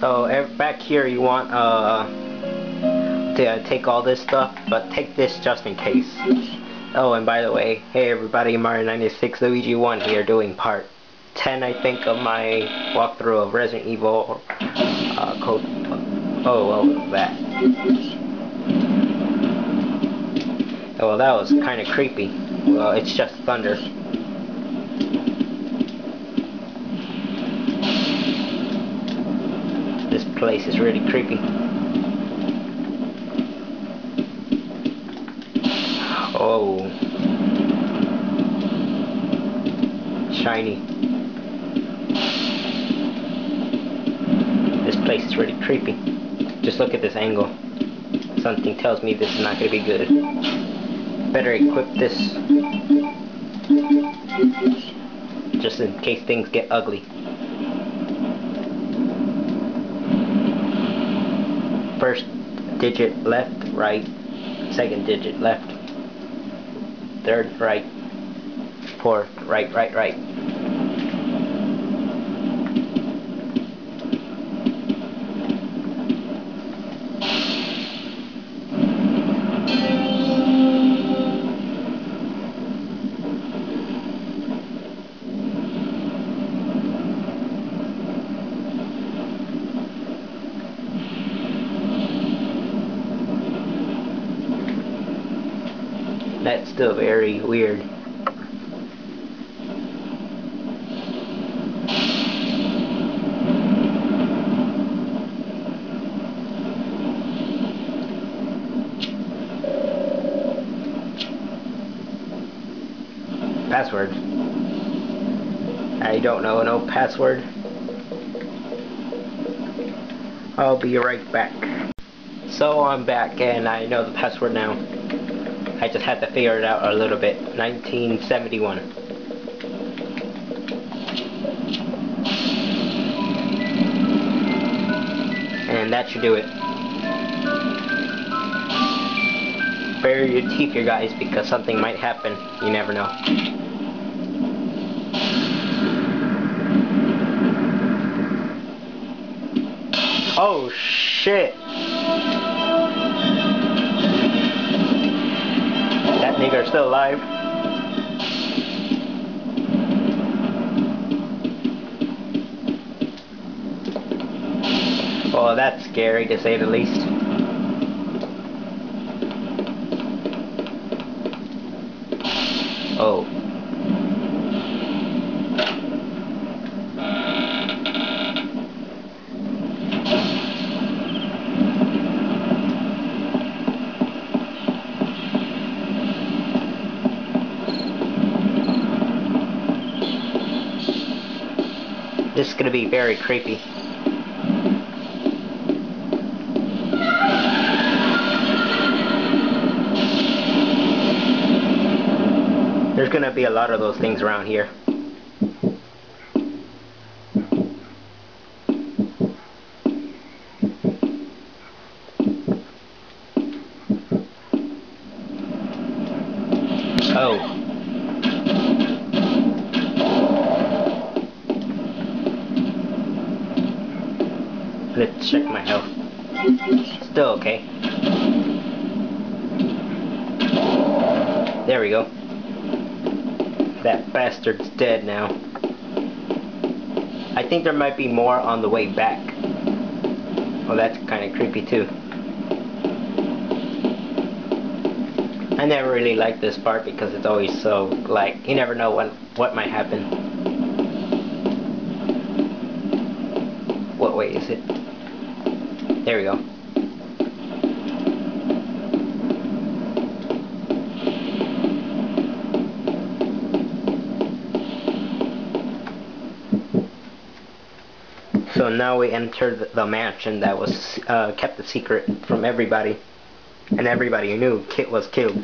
So back here you want uh, to take all this stuff, but take this just in case. Oh, and by the way, hey everybody, Mario96 Luigi 1 here doing part 10, I think, of my walkthrough of Resident Evil uh, Code. Oh, oh, that. Oh, well, that was kind of creepy. Well, it's just thunder. This place is really creepy. Oh. Shiny. This place is really creepy. Just look at this angle. Something tells me this is not going to be good. Better equip this. Just in case things get ugly. First digit left, right, second digit left, third right, fourth right, right, right. Still very weird. Password. I don't know no password. I'll be right back. So I'm back and I know the password now. I just had to figure it out a little bit. 1971. And that should do it. Bury your teeth, you guys, because something might happen. You never know. Oh, shit. Nigger's still alive. Oh, that's scary to say the least. Oh. This is going to be very creepy. There's going to be a lot of those things around here. Oh. Let's check my health. Still okay. There we go. That bastard's dead now. I think there might be more on the way back. Oh, that's kind of creepy too. I never really liked this part because it's always so, like, you never know what, what might happen. What way is it? There we go. So now we enter the mansion that was uh, kept a secret from everybody. And everybody knew Kit was killed.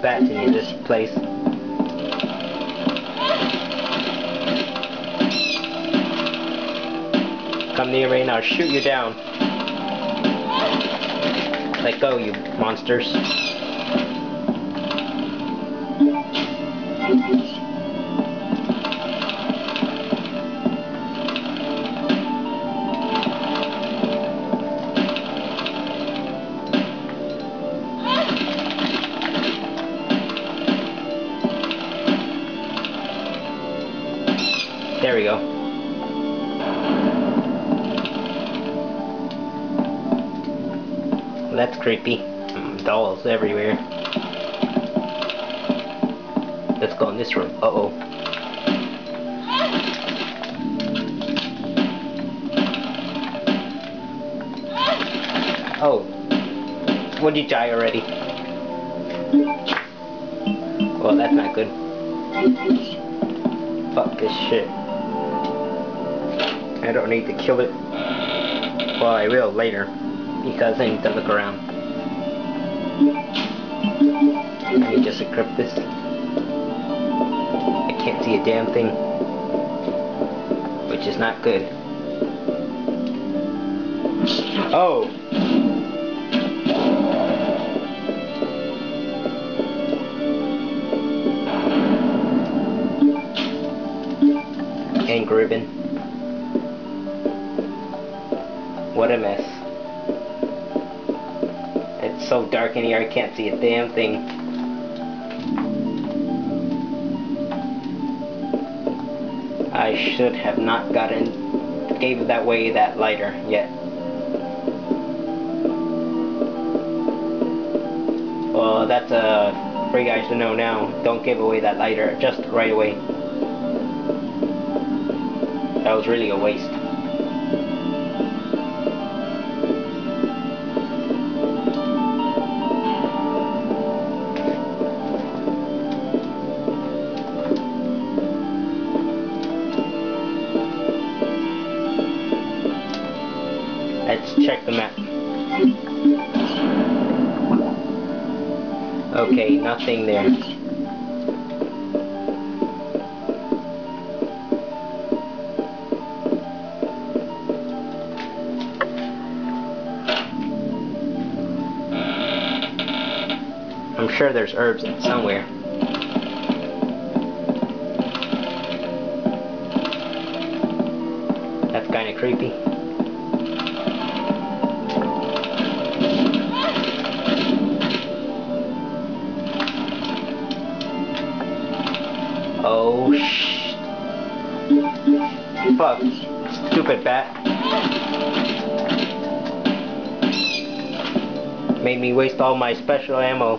Bats in this place. Come near me and I'll shoot you down. Let go, you monsters. There we go. That's creepy. Mm, dolls everywhere. Let's go in this room. Uh oh. Oh. Would you die already? Well, that's not good. Fuck this shit. I don't need to kill it. Well, I will later, because I need to look around. Let me just equip this. I can't see a damn thing, which is not good. Oh! Ink ribbon. What a mess. It's so dark in here I can't see a damn thing. I should have not gotten gave that way that lighter yet. Well, that's uh, for you guys to know now. Don't give away that lighter just right away. That was really a waste. Check the map. Okay, nothing there. I'm sure there's herbs somewhere. That's kinda creepy. Fuck. Stupid bat. Made me waste all my special ammo.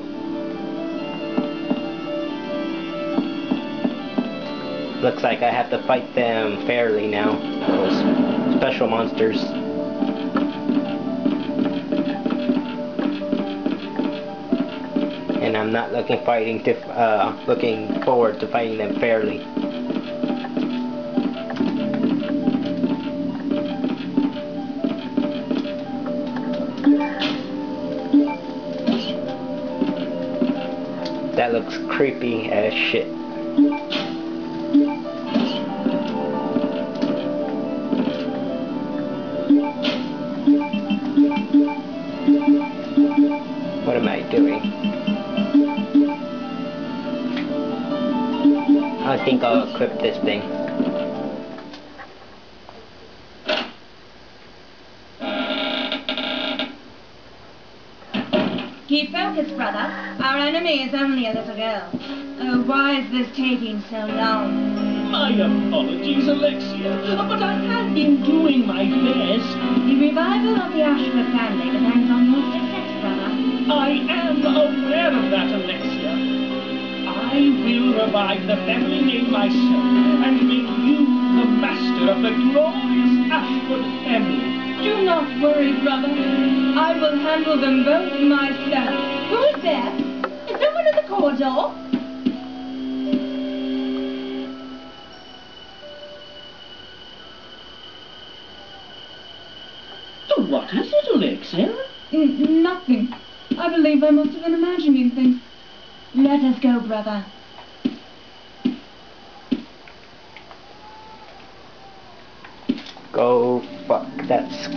Looks like I have to fight them fairly now. Those special monsters. And I'm not looking fighting to uh, looking forward to fighting them fairly. Looks creepy as shit. What am I doing? I think I'll equip this thing. Keep focused, brother. Our enemy is only a little girl. Oh, why is this taking so long? My apologies, Alexia, but I have been doing my best. The revival of the Ashford family depends on your success, brother. I am aware of that, Alexia. I will revive the family name myself and make you the master of the glorious Ashford family. Do not worry, brother. I will handle them both myself. Who is there? Is someone in the corridor? What is it, Alexia? N- mm, nothing. I believe I must have been imagining things. Let us go, brother. Go that's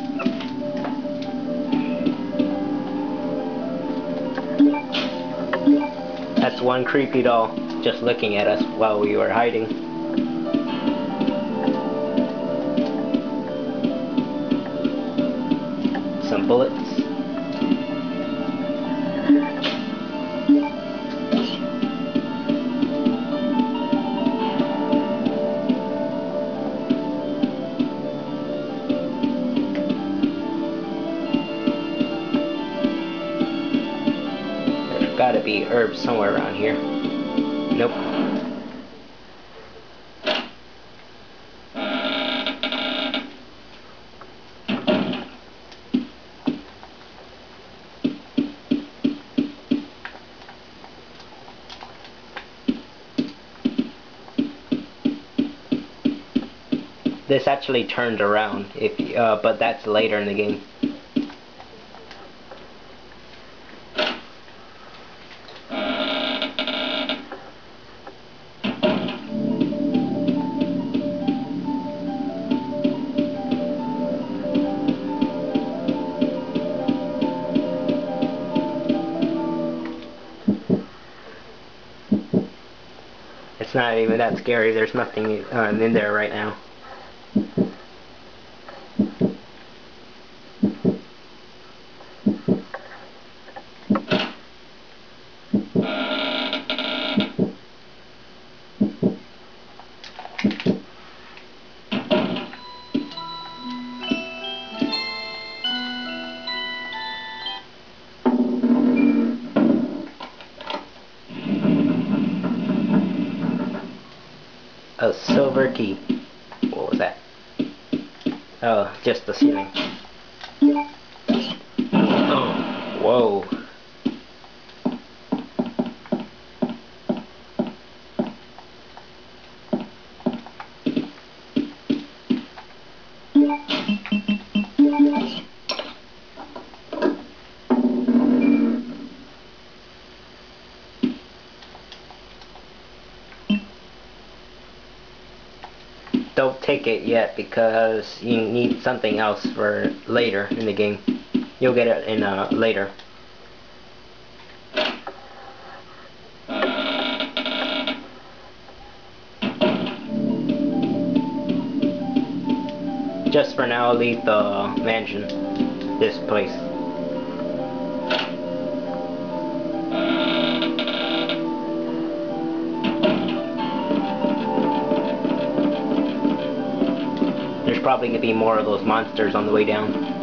that's one creepy doll just looking at us while we were hiding. Some bullets. Somewhere around here. Nope. This actually turned around, if uh, but that's later in the game. Not even that scary. There's nothing uh, in there right now. Oh, just it yet because you need something else for later in the game. You'll get it in uh, later. Just for now, leave the mansion, this place. Probably going to be more of those monsters on the way down.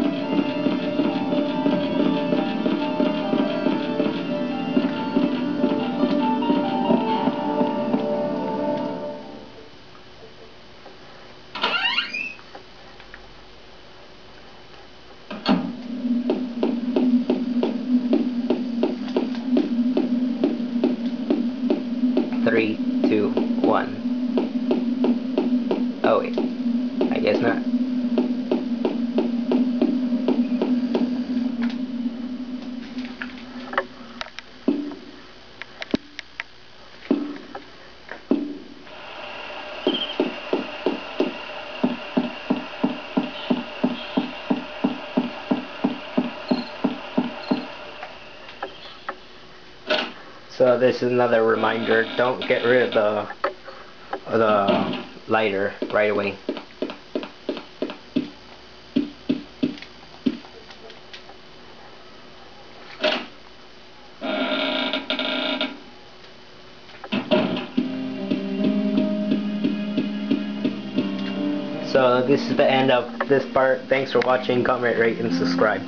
So this is another reminder, don't get rid of the, the lighter right away. So this is the end of this part. Thanks for watching, comment, rate, and subscribe.